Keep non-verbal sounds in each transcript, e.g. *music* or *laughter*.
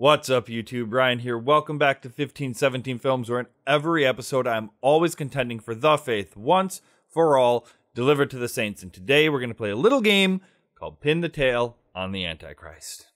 What's up, YouTube? Ryan here. Welcome back to 1517 Films, where in every episode I'm always contending for the faith once for all, delivered to the saints. And today we're going to play a little game called Pin the Tail on the Antichrist.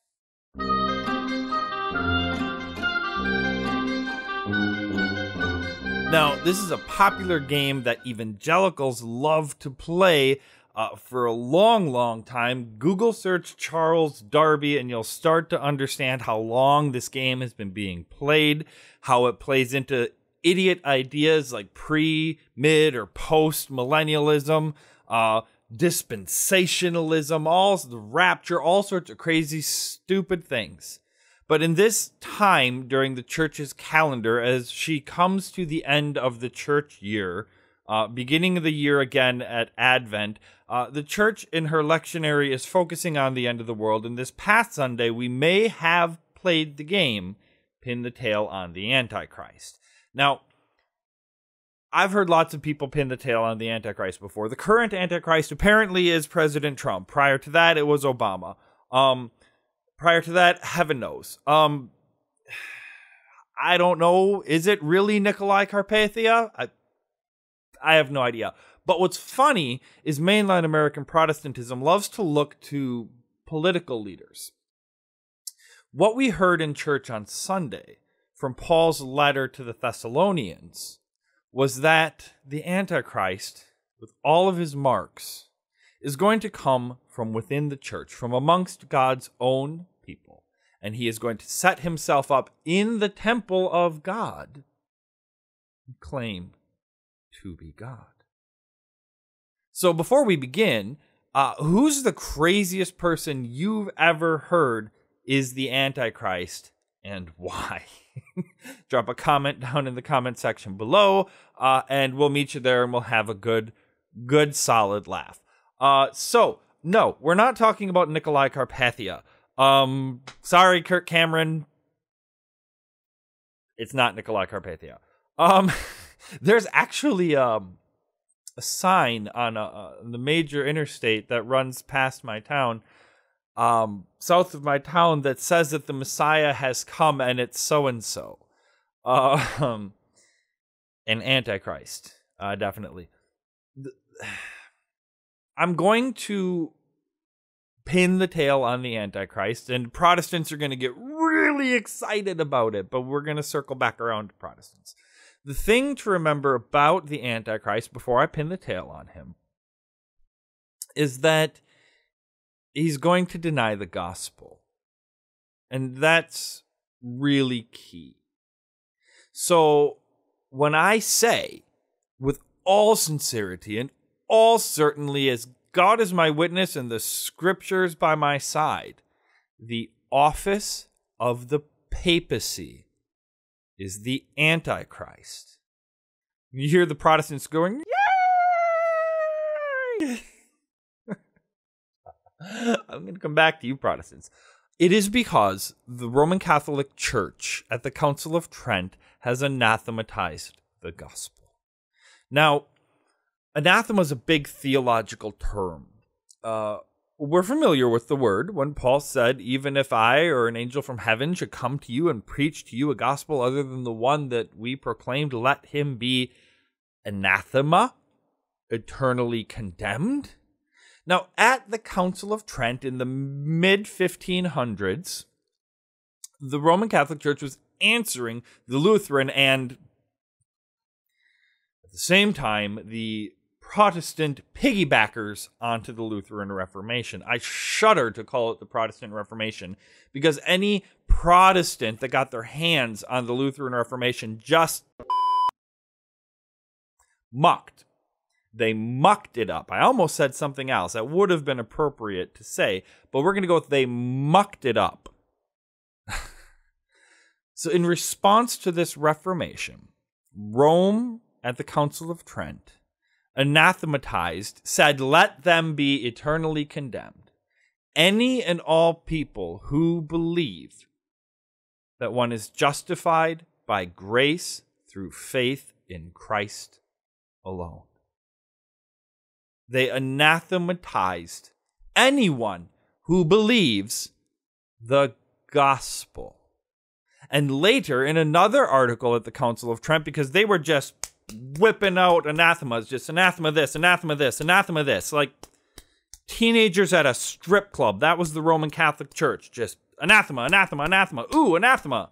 Now, this is a popular game that evangelicals love to play uh, for a long, long time. Google search Charles Darby, and you'll start to understand how long this game has been being played, how it plays into idiot ideas like pre, mid, or post millennialism, uh, dispensationalism, all the rapture, all sorts of crazy, stupid things. But in this time during the church's calendar, as she comes to the end of the church year, uh, beginning of the year again at Advent, uh, the church in her lectionary is focusing on the end of the world. And this past Sunday, we may have played the game Pin the Tail on the Antichrist. Now, I've heard lots of people pin the tail on the Antichrist before. The current Antichrist apparently is President Trump. Prior to that, it was Obama. Um, prior to that, heaven knows. Um, *sighs* I don't know. Is it really Nicolae Carpathia? I, I have no idea. But what's funny is mainline American Protestantism loves to look to political leaders. What we heard in church on Sunday from Paul's letter to the Thessalonians was that the Antichrist, with all of his marks, is going to come from within the church, from amongst God's own people. And he is going to set himself up in the temple of God and claim to be God. So before we begin, uh, who's the craziest person you've ever heard is the Antichrist and why? *laughs* Drop a comment down in the comment section below, uh, and we'll meet you there and we'll have a good, good, solid laugh. Uh, so, no, we're not talking about Nicolae Carpathia. Um, sorry, Kirk Cameron. It's not Nicolae Carpathia. Um, *laughs* there's actually um, a sign on, a, uh, the major interstate that runs past my town, um, south of my town, that says that the Messiah has come and it's so *laughs* and so. Um, an Antichrist, uh, definitely. *sighs* I'm going to pin the tail on the Antichrist, and Protestants are going to get really excited about it, but we're going to circle back around to Protestants. The thing to remember about the Antichrist before I pin the tail on him is that he's going to deny the gospel. And that's really key. So when I say, with all sincerity and all certainly, as God is my witness and the scriptures by my side, the office of the papacy is the Antichrist. You hear the Protestants going, Yay! *laughs* I'm going to come back to you, Protestants. It is because the Roman Catholic Church at the Council of Trent has anathematized the gospel. Now, anathema is a big theological term. Uh, we're familiar with the word when Paul said, Even if I or an angel from heaven should come to you and preach to you a gospel other than the one that we proclaimed, let him be anathema, eternally condemned. Now, at the Council of Trent in the mid 1500s, the Roman Catholic Church was answering the Lutheran and at the same time the Protestant piggybackers onto the Lutheran Reformation. I shudder to call it the Protestant Reformation because any Protestant that got their hands on the Lutheran Reformation just mucked. They mucked it up. I almost said something else that would have been appropriate to say, but we're going to go with they mucked it up. *laughs* so, in response to this Reformation, Rome at the Council of Trent anathematized, said, Let them be eternally condemned. Any and all people who believe that one is justified by grace through faith in Christ alone. They anathematized anyone who believes the gospel. And later, in another article at the Council of Trent, because they were just whipping out anathemas, just anathema this, anathema this, anathema this, like teenagers at a strip club. That was the Roman Catholic Church. Just anathema, anathema, anathema, ooh, anathema.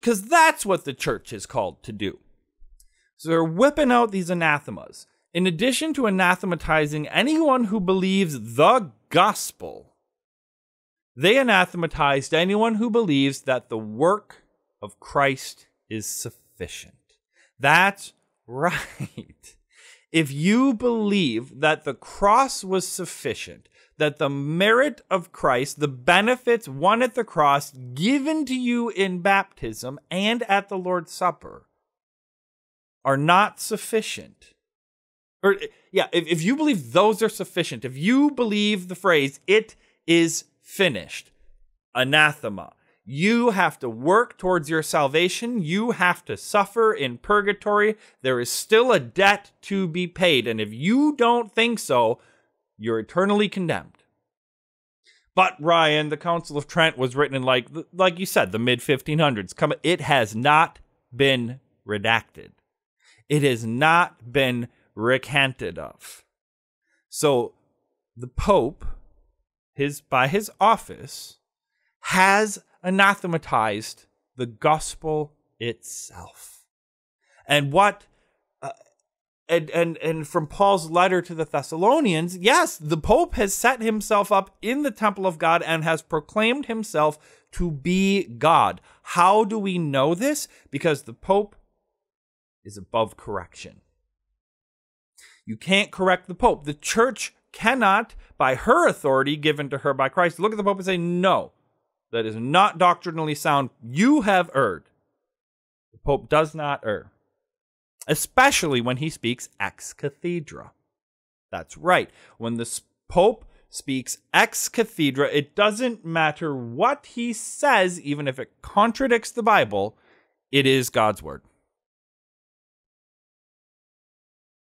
Because that's what the church is called to do. So they're whipping out these anathemas. In addition to anathematizing anyone who believes the gospel, they anathematized anyone who believes that the work of Christ is sufficient. That's right. If you believe that the cross was sufficient, that the merit of Christ, the benefits won at the cross, given to you in baptism and at the Lord's Supper, are not sufficient. Or, yeah, if, if you believe those are sufficient, if you believe the phrase, it is finished, anathema, you have to work towards your salvation. You have to suffer in purgatory. There is still a debt to be paid. And if you don't think so, you're eternally condemned. But Ryan, the Council of Trent was written in like like you said, the mid 1500s. Come it has not been redacted. It has not been recanted of. So the Pope, his by his office, has anathematized the gospel itself. And what uh, and and and from Paul's letter to the Thessalonians, yes, the pope has set himself up in the temple of God and has proclaimed himself to be God. How do we know this? Because the pope is above correction. You can't correct the pope. The church cannot, by her authority given to her by Christ, look at the pope and say, "No, that is not doctrinally sound, you have erred. The Pope does not err, especially when he speaks ex cathedra. That's right. When the Pope speaks ex cathedra, it doesn't matter what he says, even if it contradicts the Bible, it is God's word.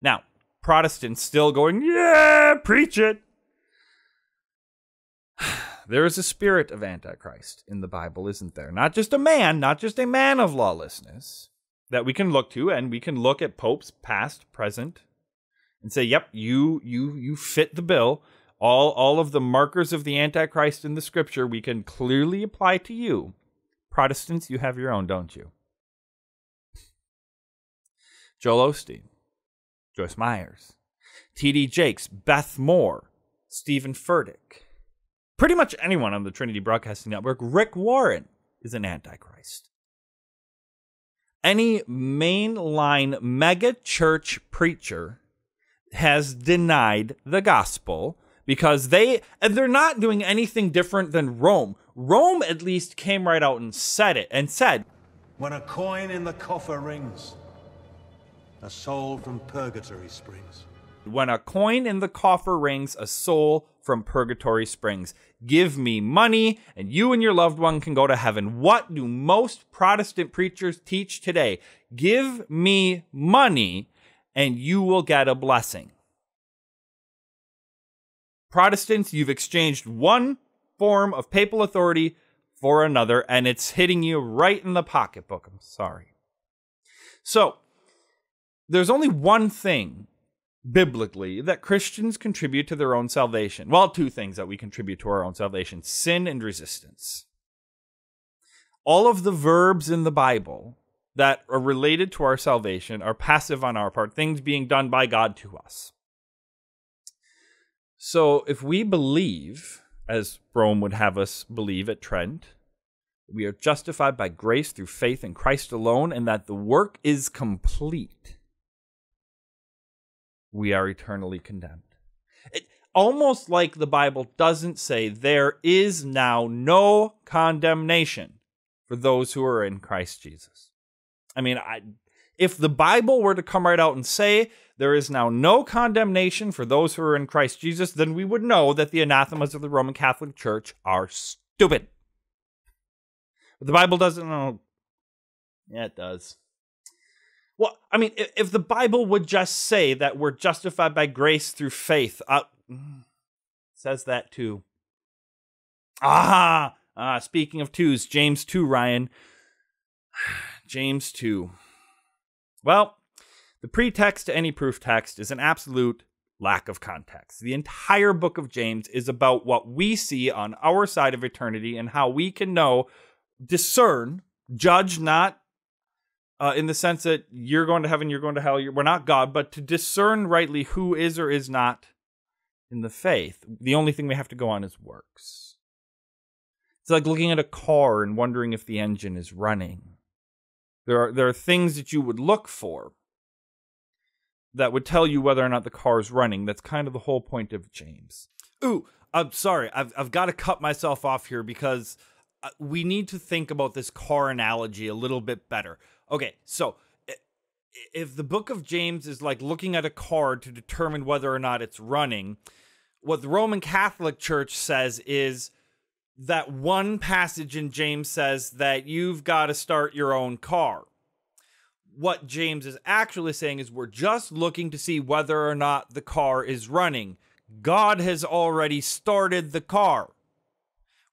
Now, Protestants still going, yeah, preach it there is a spirit of Antichrist in the Bible, isn't there? Not just a man, not just a man of lawlessness that we can look to, and we can look at popes past, present, and say, "Yep, you you you fit the bill." All all of the markers of the Antichrist in the Scripture we can clearly apply to you. Protestants, you have your own, don't you? Joel Osteen, Joyce Myers, T.D. Jakes, Beth Moore, Steven Furtick pretty much anyone on the Trinity Broadcasting Network, Rick Warren is an Antichrist. Any mainline mega church preacher has denied the gospel because they and they're not doing anything different than Rome. Rome at least came right out and said it and said, "When a coin in the coffer rings, a soul from purgatory springs." When a coin in the coffer rings, a soul from purgatory springs. Give me money, and you and your loved one can go to heaven. What do most Protestant preachers teach today? Give me money, and you will get a blessing. Protestants, you've exchanged one form of papal authority for another, and it's hitting you right in the pocketbook. I'm sorry. So, there's only one thing biblically that Christians contribute to their own salvation. Well, two things that we contribute to our own salvation sin and resistance. All of the verbs in the Bible that are related to our salvation are passive on our part, things being done by God to us. So if we believe, as Rome would have us believe at Trent, we are justified by grace through faith in Christ alone, and that the work is complete we are eternally condemned. It, almost like the Bible doesn't say there is now no condemnation for those who are in Christ Jesus. I mean, I, if the Bible were to come right out and say there is now no condemnation for those who are in Christ Jesus, then we would know that the anathemas of the Roman Catholic Church are stupid. But the Bible doesn't know. Yeah, it does. Well, I mean, if, if, the Bible would just say that we're justified by grace through faith, uh, says that too. Ah, ah, speaking of twos, James 2, Ryan. *sighs* James 2. Well, the pretext to any proof text is an absolute lack of context. The entire book of James is about what we see on our side of eternity and how we can know, discern, judge not uh, in the sense that you're going to heaven, you're going to hell, we're not God, but to discern rightly who is or is not in the faith. The only thing we have to go on is works. It's like looking at a car and wondering if the engine is running. There are there are things that you would look for that would tell you whether or not the car is running. That's kind of the whole point of James. Ooh, I'm sorry. I've I've got to cut myself off here because uh, we need to think about this car analogy a little bit better. Okay, so if the book of James is like looking at a car to determine whether or not it's running, what the Roman Catholic Church says is that one passage in James says that you've got to start your own car. What James is actually saying is we're just looking to see whether or not the car is running. God has already started the car.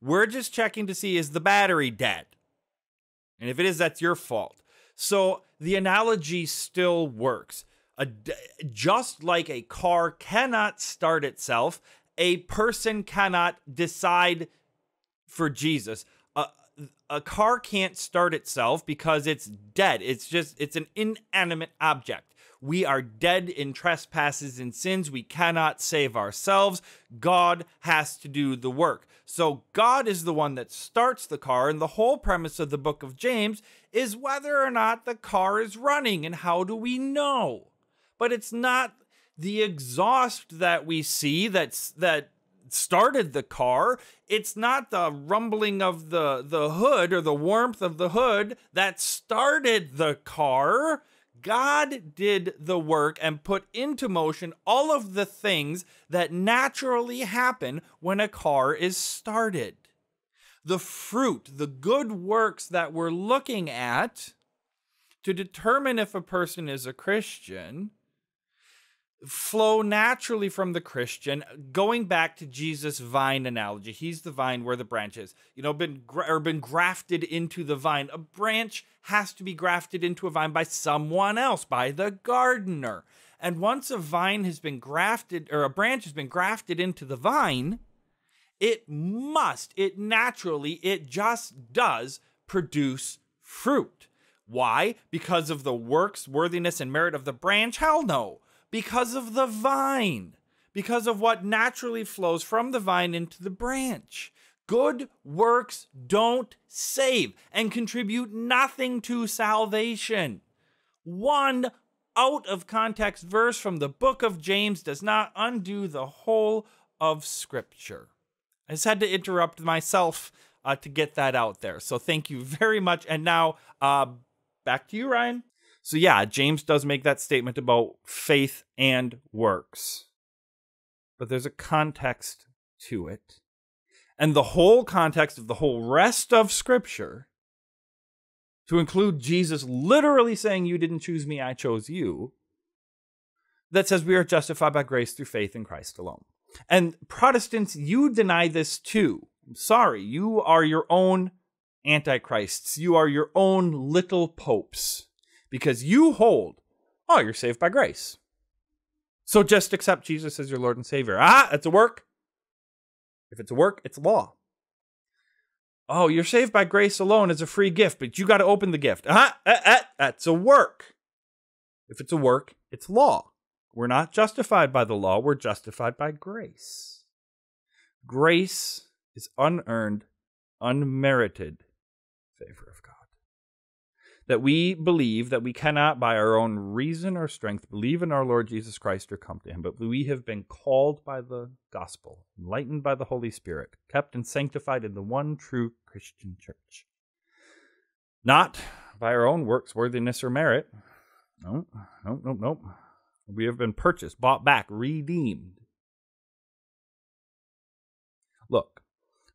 We're just checking to see is the battery dead? And if it is, that's your fault. So the analogy still works. A, just like a car cannot start itself, a person cannot decide for Jesus. A, a car can't start itself because it's dead. It's just, it's an inanimate object. We are dead in trespasses and sins. We cannot save ourselves. God has to do the work. So God is the one that starts the car. And the whole premise of the book of James is whether or not the car is running and how do we know? But it's not the exhaust that we see that's that started the car. It's not the rumbling of the the hood or the warmth of the hood that started the car. God did the work and put into motion all of the things that naturally happen when a car is started. The fruit, the good works that we're looking at to determine if a person is a Christian flow naturally from the Christian. Going back to Jesus' vine analogy, he's the vine where the branch is. You know, been or been grafted into the vine. A branch has to be grafted into a vine by someone else, by the gardener. And once a vine has been grafted, or a branch has been grafted into the vine, it must, it naturally, it just does produce fruit. Why? Because of the works, worthiness, and merit of the branch? Hell no because of the vine, because of what naturally flows from the vine into the branch. Good works don't save and contribute nothing to salvation. One out of context verse from the book of James does not undo the whole of Scripture. I just had to interrupt myself uh, to get that out there. So thank you very much. And now uh, back to you, Ryan. So, yeah, James does make that statement about faith and works. But there's a context to it. And the whole context of the whole rest of Scripture, to include Jesus literally saying, You didn't choose me, I chose you, that says we are justified by grace through faith in Christ alone. And Protestants, you deny this too. I'm sorry, you are your own antichrists. You are your own little popes because you hold, oh, you're saved by grace. So just accept Jesus as your Lord and Savior. Ah, it's a work. If it's a work, it's law. Oh, you're saved by grace alone as a free gift, but you got to open the gift. Ah, uh, uh, that's a work. If it's a work, it's law. We're not justified by the law, we're justified by grace. Grace is unearned, unmerited favor that we believe that we cannot by our own reason or strength believe in our Lord Jesus Christ or come to him, but we have been called by the gospel, enlightened by the Holy Spirit, kept and sanctified in the one true Christian church. Not by our own works, worthiness, or merit. No, no, no, no. We have been purchased, bought back, redeemed.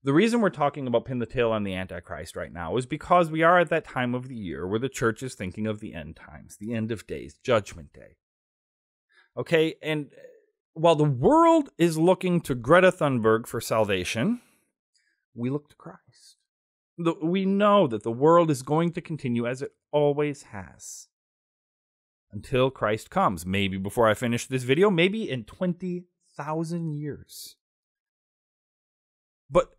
The reason we're talking about pin the tail on the Antichrist right now is because we are at that time of the year where the church is thinking of the end times, the end of days, Judgment Day. Okay, and while the world is looking to Greta Thunberg for salvation, we look to Christ. the, we know that the world is going to continue as it always has until Christ comes. Maybe before I finish this video, maybe in 20,000 years. But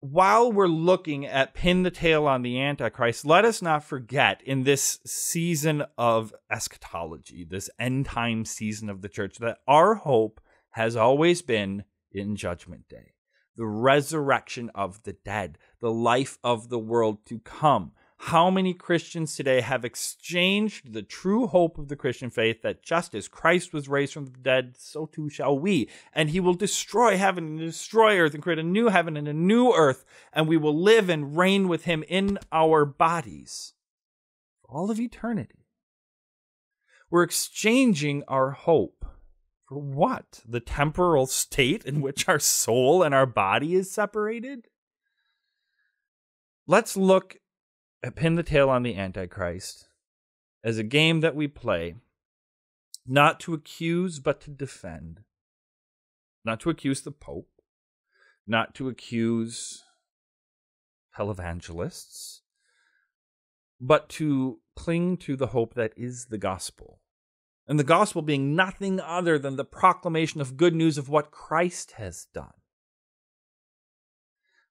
while we're looking at pin the tail on the Antichrist, let us not forget in this season of eschatology, this end time season of the church, that our hope has always been in Judgment Day the resurrection of the dead, the life of the world to come. How many Christians today have exchanged the true hope of the Christian faith that just as Christ was raised from the dead, so too shall we? And he will destroy heaven and destroy earth and create a new heaven and a new earth, and we will live and reign with him in our bodies for all of eternity. We're exchanging our hope for what? The temporal state in which our soul and our body is separated? Let's look Uh, pin the Tail on the Antichrist as a game that we play, not to accuse, but to defend. Not to accuse the Pope, not to accuse televangelists, but to cling to the hope that is the gospel and the gospel being nothing other than the proclamation of good news of what Christ has done.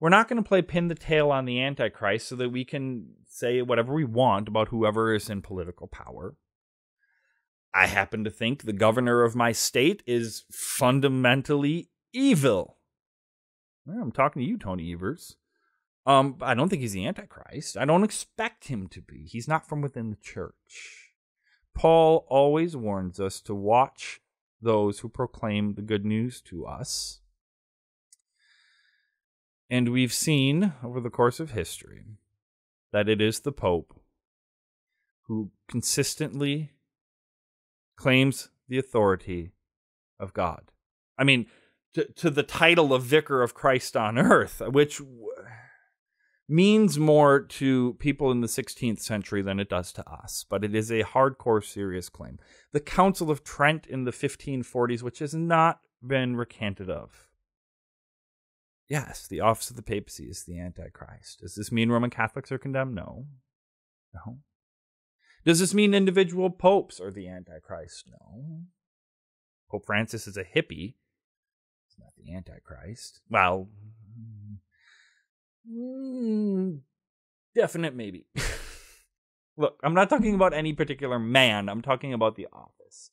We're not going to play pin the tail on the Antichrist so that we can say whatever we want about whoever is in political power. I happen to think the governor of my state is fundamentally evil. Well, I'm talking to you, Tony Evers. Um, I don't think he's the Antichrist. I don't expect him to be. He's not from within the church. Paul always warns us to watch those who proclaim the good news to us. And we've seen over the course of history that it is the Pope who consistently claims the authority of God. I mean, to, to the title of Vicar of Christ on earth, which means more to people in the 16th century than it does to us, but it is a hardcore, serious claim. The Council of Trent in the 1540s, which has not been recanted of. Yes, the office of the papacy is the Antichrist. Does this mean Roman Catholics are condemned? No. No. Does this mean individual popes are the Antichrist? No. Pope Francis is a hippie. He's not the Antichrist. Well, Mm, definite maybe. *laughs* Look, I'm not talking about any particular man, I'm talking about the office.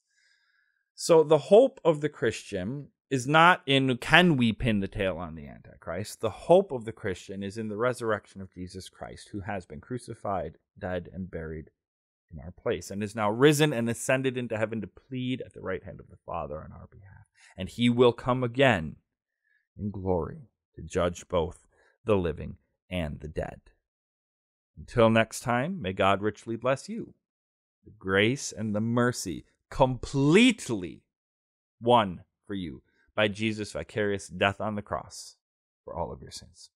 So the hope of the Christian is not in can we pin the tail on the Antichrist. The hope of the Christian is in the resurrection of Jesus Christ, who has been crucified, dead, and buried in our place, and is now risen and ascended into heaven to plead at the right hand of the Father on our behalf. And he will come again in glory to judge both the living, and the dead. Until next time, may God richly bless you. The grace and the mercy completely won for you by Jesus' vicarious death on the cross for all of your sins.